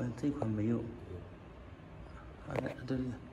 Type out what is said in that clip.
好像这款没有。好的，对对对。